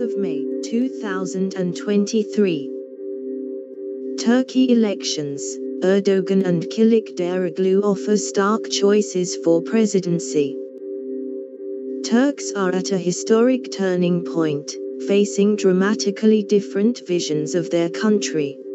of may 2023. Turkey elections Erdogan and Kilik Kılıçdaroğlu offer stark choices for presidency. Turks are at a historic turning point, facing dramatically different visions of their country.